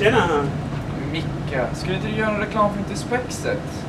Tjena! Micka, skulle inte du göra en reklam för Interspexet?